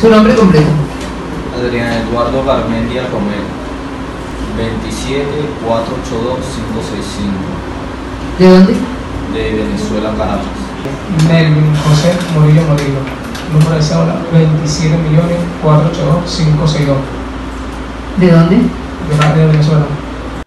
Su nombre completo. Adrián Eduardo Garmendia Romero. 27 482 565. ¿De dónde? De Venezuela, Caracas. Melvin José Murillo Murillo. Número de cédula 27 millones 482 562. ¿De dónde? De parte de Venezuela.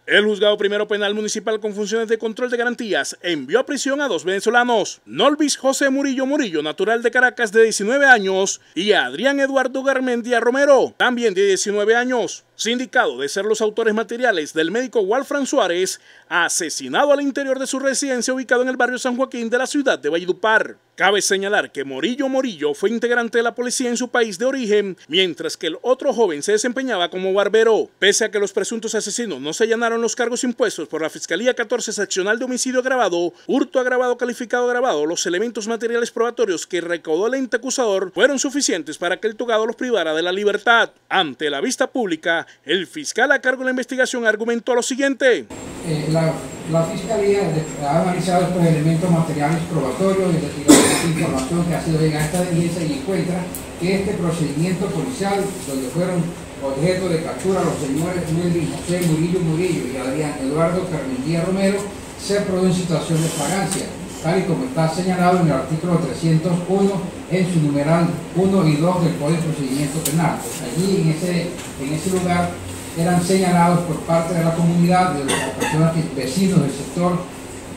El juzgado primero penal municipal con funciones de control de garantías envió a prisión a dos venezolanos, Nolvis José Murillo Murillo, natural de Caracas de 19 años, y Adrián Eduardo Garmendia Romero, también de 19 años sindicado de ser los autores materiales del médico Walfran Suárez, asesinado al interior de su residencia ubicado en el barrio San Joaquín de la ciudad de Valledupar. Cabe señalar que Morillo Morillo fue integrante de la policía en su país de origen, mientras que el otro joven se desempeñaba como barbero. Pese a que los presuntos asesinos no se allanaron los cargos impuestos por la Fiscalía 14 Seccional de Homicidio Agravado, hurto agravado calificado agravado, los elementos materiales probatorios que recaudó el ente acusador fueron suficientes para que el togado los privara de la libertad. Ante la vista pública, el fiscal a cargo de la investigación argumentó lo siguiente. Eh, la, Fiscalía ha analizado estos elementos materiales probatorios y esta información que ha sido llegada a esta diligencia y encuentra que este procedimiento policial, donde fueron objeto de captura los señores Melvin José Murillo Murillo y Adrián Eduardo Carmendía Romero, se produjo en situación de fragancia tal y como está señalado en el artículo 301 en su numeral 1 y 2 del Código de Procedimiento Penal. Pues allí en ese, en ese lugar eran señalados por parte de la comunidad, de las personas que, vecinos del sector,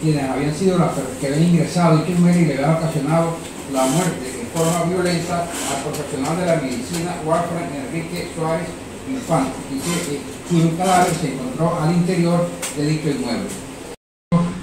quienes habían sido las que habían ingresado y que y le habían ocasionado la muerte en forma violenta al profesional de la medicina Warfran Enrique Suárez Infante y que su cadáver se encontró al interior de dicho inmueble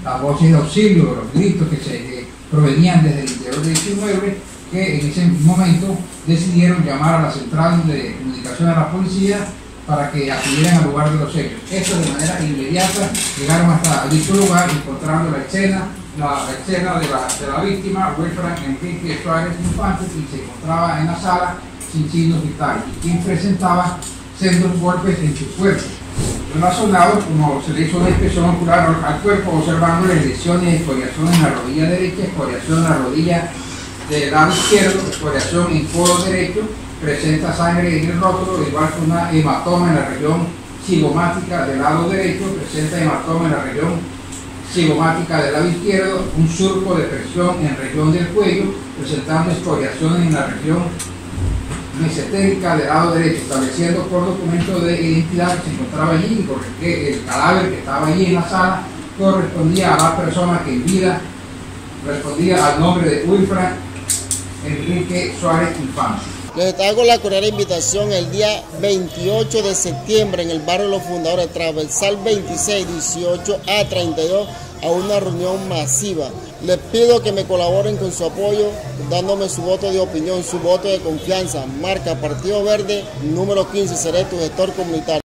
las voces de auxilio, los gritos que se provenían desde el interior del inmueble, que en ese momento decidieron llamar a la central de comunicación de la policía para que acudieran al lugar de los hechos. Esto de manera inmediata llegaron hasta dicho lugar encontrando la escena, la, escena de la, de la víctima, Wilfran Enrique Suárez Infante, y se encontraba en la sala sin signos vitales, y quien presentaba sendos golpes en su cuerpo relacionados, como se le hizo una inspección ocular al cuerpo, observando las lesiones escoriación en la rodilla derecha, escoriación en la rodilla del lado izquierdo, escoriación en codo derecho, presenta sangre en el rostro, igual que una hematoma en la región cigomática del lado derecho, presenta hematoma en la región cigomática del lado izquierdo, un surco de presión en región del cuello, presentando escoriación en la región mesentérica del lado derecho, estableciendo por documento de identidad que se encontraba allí, porque el cadáver que estaba allí en la sala correspondía a la persona que en vida respondía al nombre de Wilfra Enrique Suárez Infante. Les hago la cordial invitación el día 28 de septiembre en el barrio Los Fundadores, transversal 26, 18 a 32, a una reunión masiva. Les pido que me colaboren con su apoyo, dándome su voto de opinión, su voto de confianza. Marca Partido Verde, número 15, seré tu gestor comunitario.